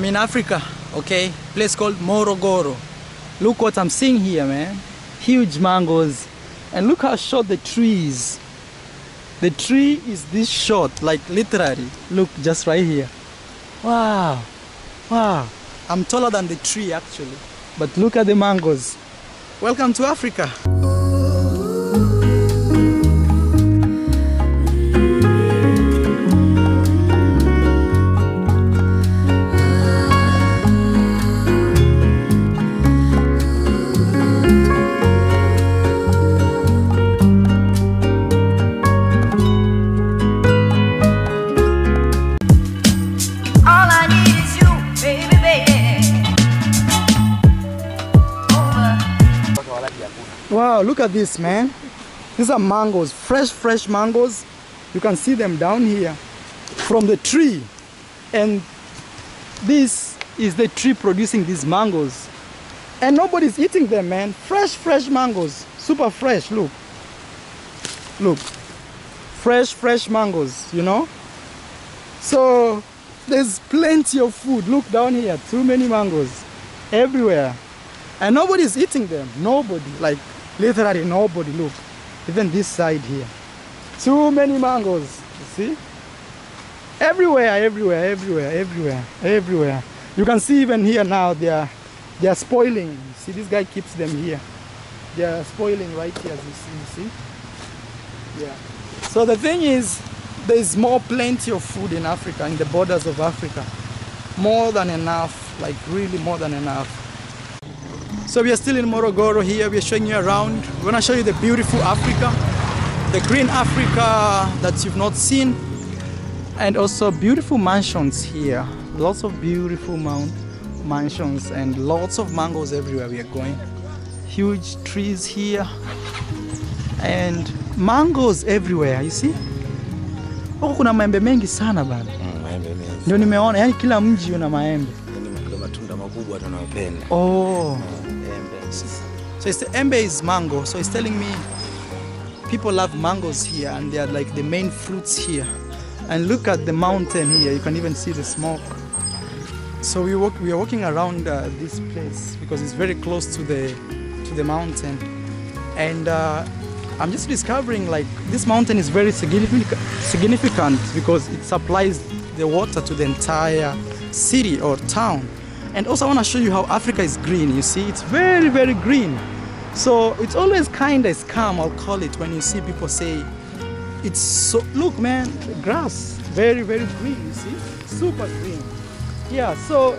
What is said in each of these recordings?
I'm in Africa, okay? Place called Morogoro. Look what I'm seeing here, man. Huge mangoes. And look how short the tree is. The tree is this short, like literally. Look, just right here. Wow. Wow. I'm taller than the tree actually. But look at the mangoes. Welcome to Africa. Wow, look at this, man. These are mangoes, fresh, fresh mangoes. You can see them down here from the tree. And this is the tree producing these mangoes. And nobody's eating them, man. Fresh, fresh mangoes. Super fresh, look. Look. Fresh, fresh mangoes, you know? So there's plenty of food. Look down here, too many mangoes everywhere. And nobody's eating them. Nobody. Like literally nobody. Look. Even this side here. Too many mangoes. You see? Everywhere, everywhere, everywhere, everywhere, everywhere. You can see even here now they are they are spoiling. See this guy keeps them here. They are spoiling right here as you see, you see? Yeah. So the thing is there's more plenty of food in Africa, in the borders of Africa. More than enough, like really more than enough. So we are still in Morogoro here. We are showing you around. We're gonna show you the beautiful Africa, the green Africa that you've not seen, and also beautiful mansions here. Lots of beautiful mount mansions and lots of mangoes everywhere we are going. Huge trees here and mangoes everywhere. You see? Huko kuna maembe mengi sana bana. Mm, maembe mengi. Ndio nimeona, yani kila mji una maembe. Yaani ndio matunda makubwa tunayopenda. Oh. So it's the embe is mango. So it's telling me people love mangoes here and they are like the main fruits here. And look at the mountain here. You can even see the smoke. So we walk, we are walking around uh, this place because it's very close to the to the mountain. And uh, I'm just discovering like this mountain is very significant significant because it supplies the water to the entire city or town. And also I want to show you how Africa is green. You see, it's very very green. So it's always kind of calm, I'll call it, when you see people say it's so look man, the grass very very green. You see, super green. Yeah, so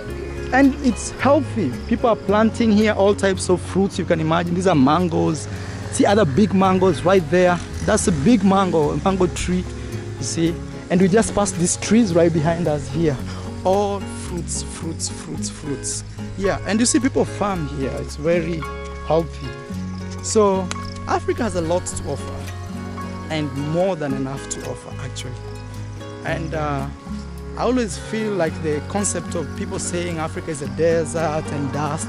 and it's healthy. People are planting here all types of fruits you can imagine. These are mangoes. See other big mangoes right there. That's a big mango, mango tree. You see, and we just passed these trees right behind us here. All fruits, fruits, fruits, fruits. Yeah, and you see people farm here. It's very healthy. So Africa has a lot to offer, and more than enough to offer actually. And uh, I always feel like the concept of people saying Africa is a desert and dust.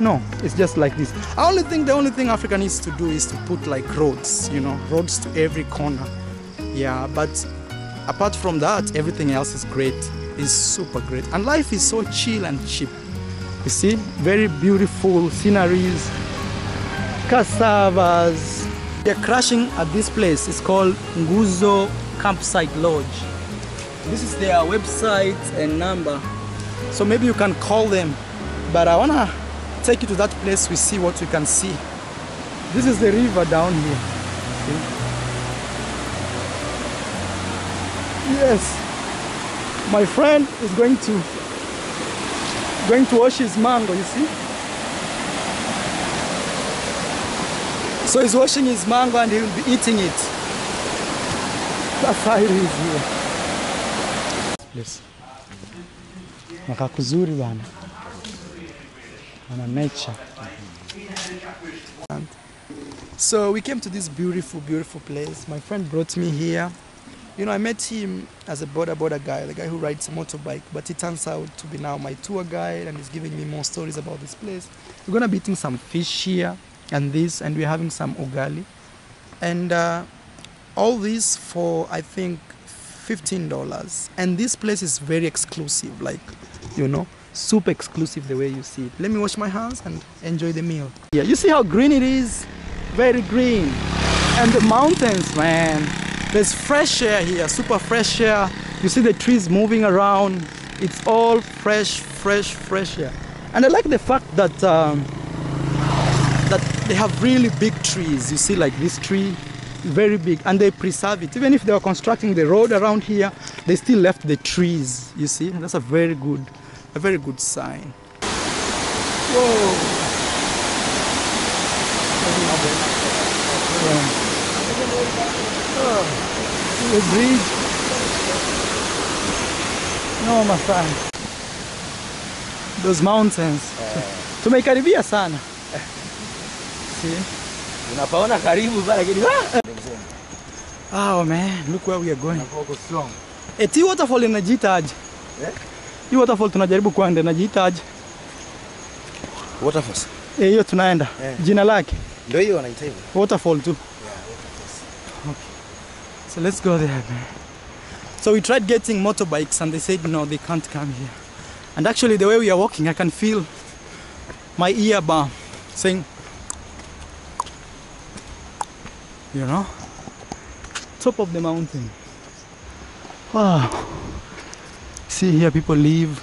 No, it's just like this. I only think the only thing Africa needs to do is to put like roads, you know, roads to every corner. Yeah, but apart from that, everything else is great. It's super great. And life is so chill and cheap. You see, very beautiful sceneries, cassavas. They're crashing at this place. It's called Nguzo Campsite Lodge. This is their website and number. So maybe you can call them. But I wanna take you to that place we see what we can see. This is the river down here. See? Yes. My friend is going to going to wash his mango, you see? So he's washing his mango and he will be eating it. That's how it is here. Yes. Maka kuzuri bana. Ana nature. So we came to this beautiful, beautiful place. My friend brought me here. You know, I met him as a boda boda guy, the guy who rides a motorbike, but he turns out to be now my tour guide and he's giving me more stories about this place. We're gonna be eating some fish here and this, and we're having some ugali. And uh, all this for I think $15. And this place is very exclusive. Like you know, super exclusive the way you see it. Let me wash my hands and enjoy the meal. Yeah, you see how green it is? Very green. And the mountains, man. There's fresh air here, super fresh air. You see the trees moving around. It's all fresh, fresh, fresh air. And I like the fact that um, that they have really big trees. You see, like this tree, very big, and they preserve it. Even if they were constructing the road around here, they still left the trees. You see, that's a very good, a very good sign. Whoa. The bridge. No, my son. Those mountains. Tumeikaribia sana. See? Unapaona karibu pale lakini ah! Oh man, look where we are going. Eti hii waterfall inajiita aje? Eh? Hii waterfall tunajaribu kwenda inajiita aje? Waterfalls. Eh, hiyo tunaenda. Eh. Jina lake Ndio hiyo wanaita hivyo. waterfall tu. So let's go there, man. So we tried getting motorbikes and they said no, they can't come here. And actually the way we are walking, I can feel my ear bar saying you know top of the mountain. Wow. See here people live.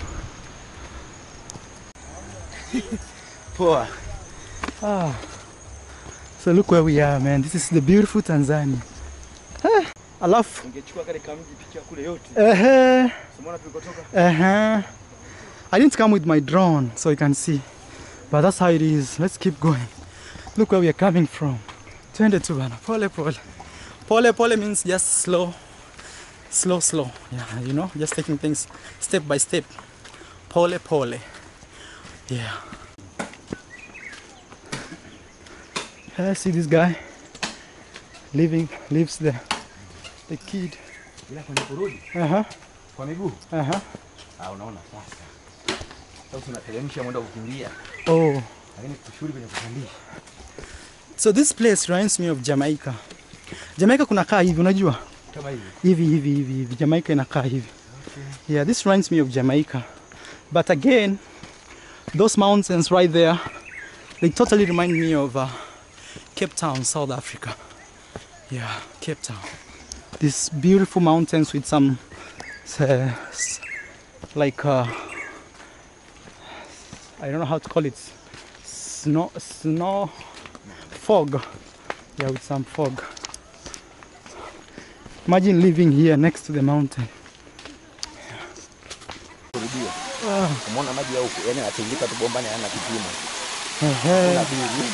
Poa. Ah. So look where we are, man. This is the beautiful Tanzania. Alafu Ungechukua kale kamji picha kule yote. ehe, Umeona tulikotoka? ehe. I didn't come with my drone so you can see. But that's how it is. Let's keep going. Look where we are coming from. Twende tu bana. Pole pole. Pole pole means just slow. Slow slow. Yeah, you know, just taking things step by step. Pole pole. Yeah. I see this guy living lives there. The kid. Ila kwenye kurudi Uh-huh. kwa miguu. Uh-huh. Ah, unaona sasa. Sasa tunateremsha mwendo kukimbia. Oh. Lakini kushughuli kwenye kupandisha. So this place reminds me of Jamaica. Jamaica kunakaa hivi unajua? Kama hivi. Hivi hivi hivi hivi. Jamaica inakaa hivi. Okay. Yeah, this reminds me of Jamaica. But again, those mountains right there, they totally remind me of uh, Cape Town, South Africa. Yeah, Cape Town. These beautiful mountains with some uh, like uh, I don't know how to call it. Snow snow fog. Yeah, with some fog. Imagine living here next to the mountain. Kurudia. Umeona maji ya huko, yani yanatiririka tu bombani hayana kipimo. Ehe. Kuna bili.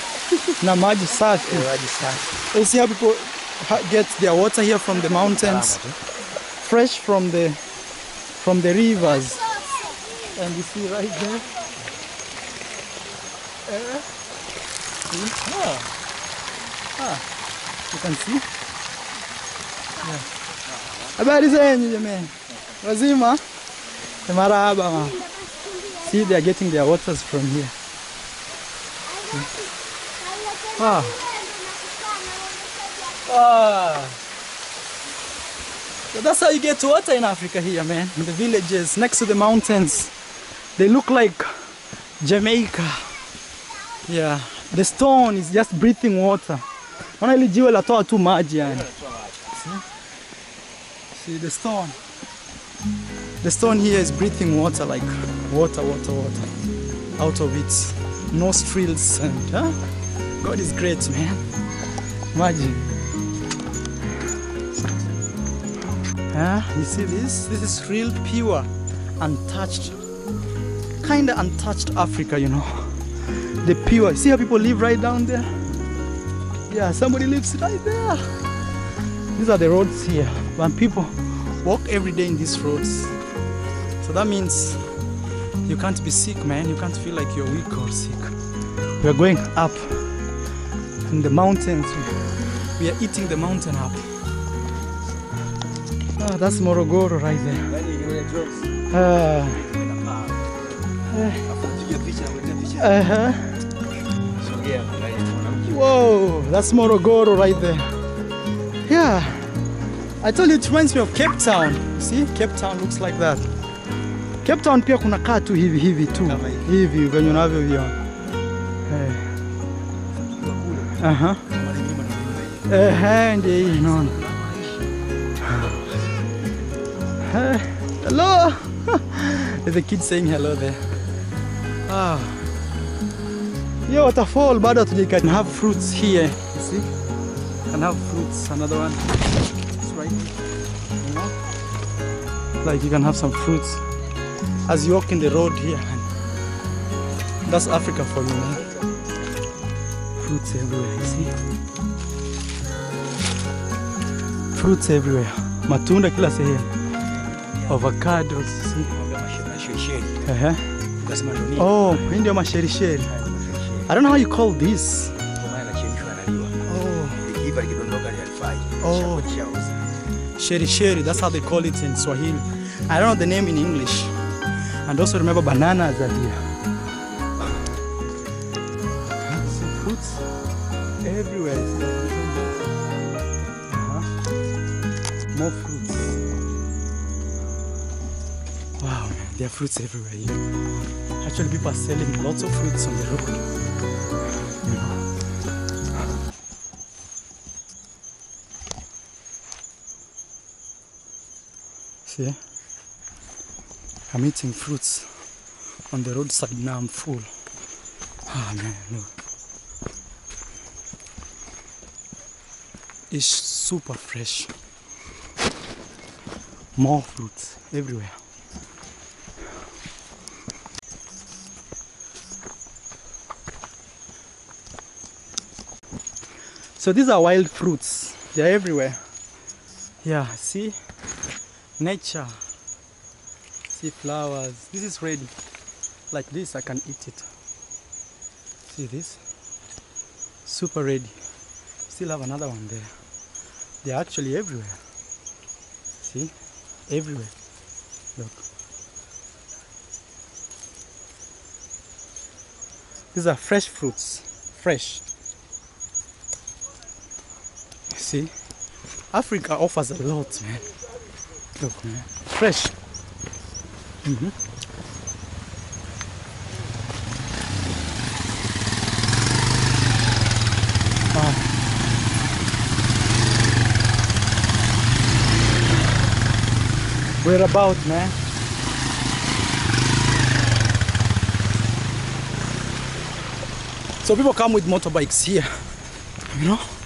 Na maji safi. Maji safi. Get their water here from the mountains, fresh from the from the rivers. And you see right there. Eh, see? Ah. Ah. You can see. Yeah. Habari zenyu jamani. Wazima? Marahaba ma. See they are getting their waters from here. Wow. Ah. So that's how you get water in Africa here, man. In the villages next to the mountains. They look like Jamaica. Yeah. The stone is just breathing water. Ona? See the stone. The stone here is breathing water like water, water, water out of its nostrils and huh? God is great, man. Imagine. Huh? You see this? This is real pure, untouched, kind of untouched Africa, you know. The pure. See how people live right down there? Yeah, somebody lives right there. These are the roads here. When people walk every day in these roads. So that means you can't be sick, man. You can't feel like you're weak or sick. We are going up in the mountains. We are eating the mountain up. Ah, that's Morogoro right there. Uh. Ah, uh-huh. Tunaona mji. Whoa, that's Morogoro right there. Yeah, I told you it reminds me of Cape Town. You See, Cape Town looks like that. Cape Town pia kuna kaa tu hivi hivi tu hivi. venye unavyoviona Eh. Aha. Ehe, ndio hii naona. Hello. There's a kid saying hello there. Ah. Hiyo waterfall bado hatuja can have fruits here. You see? Can have fruits. Another one. It's right. You know? Like you can have some fruits as you walk in the road here. That's Africa for you, man. Fruits everywhere, you see? Fruits everywhere. Matunda kila sehemu. Avocados, ndo? Oh, hii ndio masherisheri. I don't know how you call this. Oh. Oh. Sherisheri. That's how they call it in Swahili. I don't know the name in English. And also remember bananas are here. Fruits everywhere here. Actually, people are selling lots of fruits on the road. See? I'm eating fruits on the roadside now. I'm full. Ah man, look. It's super fresh. More fruits everywhere. So these are wild fruits. They're everywhere. Yeah, see? Nature. See flowers. This is ready. Like this, I can eat it. See this? Super ready. Still have another one there. They're actually everywhere. See? Everywhere. Look. These are fresh fruits. Fresh. See? Africa offers a lot, man. Look, man. Fresh. Mhm. Wow. We're about, man. So people come with motorbikes here. You know?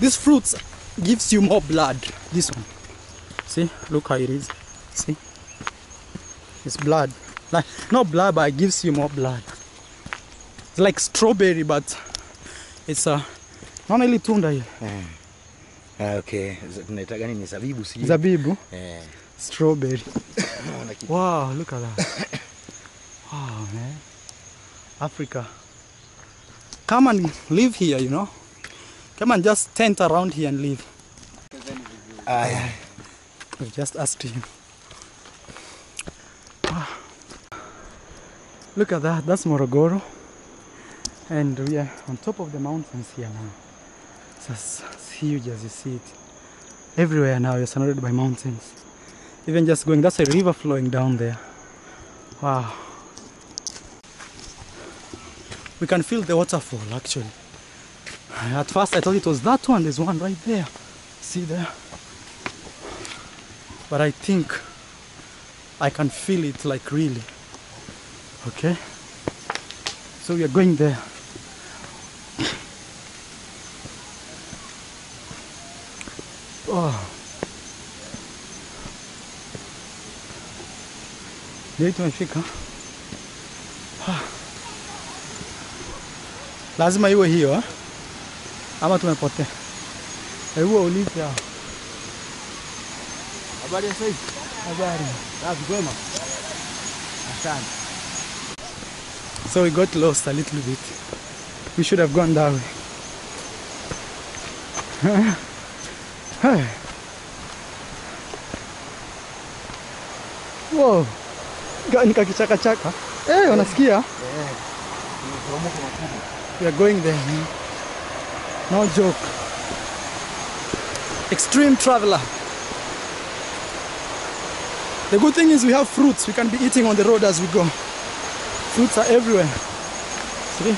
These fruits gives you more blood. This one. See? Look how it is. See? It's blood. Like not blood, but it gives you more blood. It's like strawberry, but it's a naona only tunda here Ah, okay. Zabibu sijui. zabibu Eh. strawberry. Wow, look at that. Wow, man. Africa. Come and live here, you know. Come and just tent around here and leave. I We just asked him. Wow. Look at that, that's Morogoro. And we are on top of the mountains here now. It's as as huge as you see it. Everywhere now you're surrounded by mountains. Even just going, that's a river flowing down there. Wow. We can feel the waterfall actually. At first I thought it was that one, there's one right there. See there? but I think I can feel it like really. Okay? So we are going there. Oh. Ndio tumefika. Lazima iwe hiyo eh? Ama tumepotea. Hebu waulize hao. Habari ya sasa hivi? Habari. Safi kwema? Asante. So we got lost a little bit. We should have gone that way. Hey. Whoa. Ga- Nika kichaka chaka. Eh, unasikia? We are going there. No joke. Extreme traveler. The good thing is we have fruits. We can be eating on the road as we go. Fruits are everywhere. See?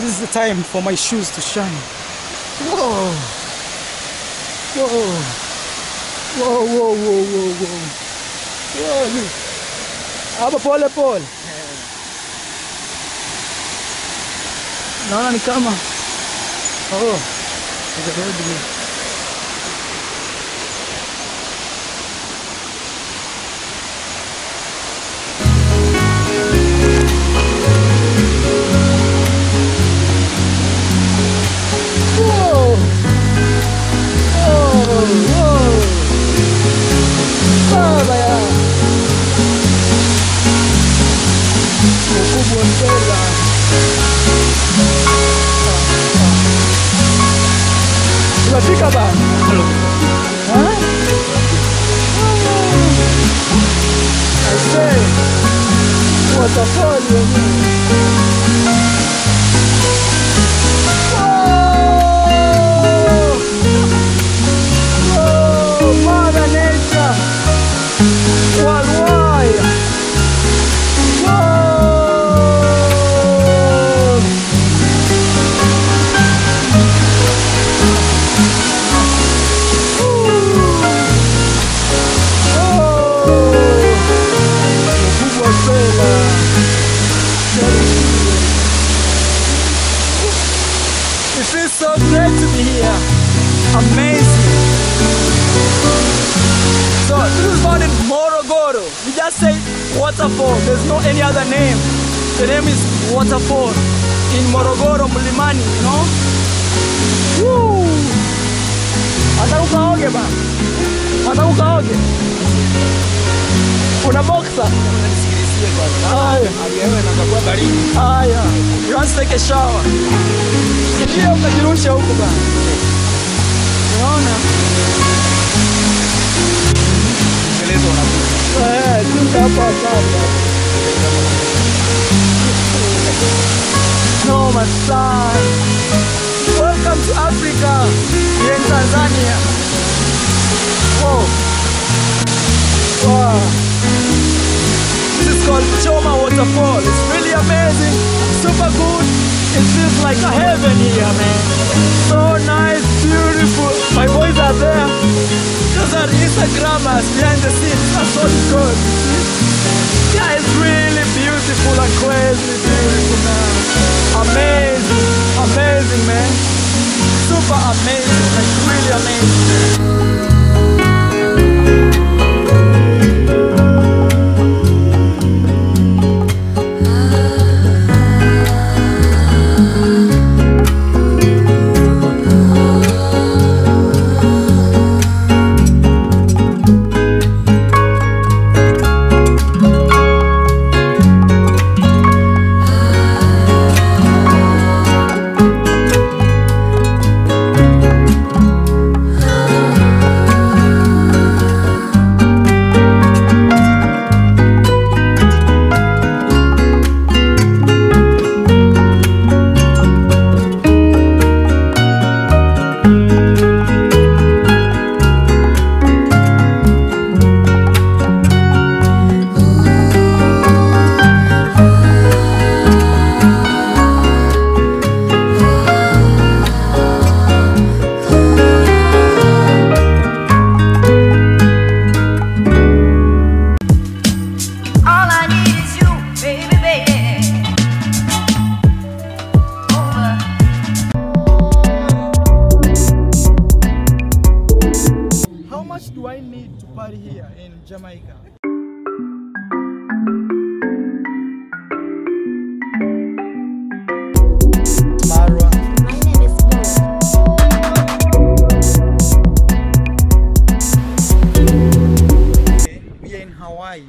This is the time for my shoes to shine. Whoa! Whoa! Whoa, whoa, whoa, whoa, whoa. Whoa, look. Hapa pole pole. Naona ni kama oh, there's a Unafika ba? Ha? I say, waterfall yenyewe. Hata ukaoge. Una boxer. Haya. Haya. You want to take a shower. Ingia ukajirusha huko ba. Unaona? Eh, tuka hapa sasa. No, my son. Welcome to Africa. Here in Tanzania. Whoa. Wow. This is called Choma Waterfall. It's really amazing. Super good. It feels like a heaven here, man. So nice, beautiful. My boys are there. Those are Instagrammers behind the scenes. That's so good. Yeah, it's really beautiful and crazy beautiful, man. Amazing, amazing, man. Super amazing, like really amazing. Hawaii.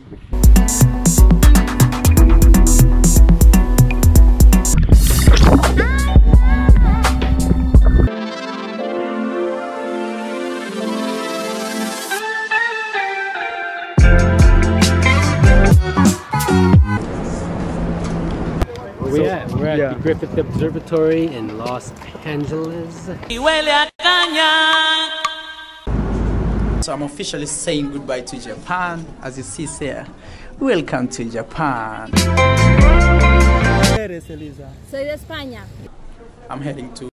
We're at, at yeah. the Griffith Observatory in Los Angeles. So I'm officially saying goodbye to Japan. As you see there, welcome to Japan. Soy de España. I'm heading to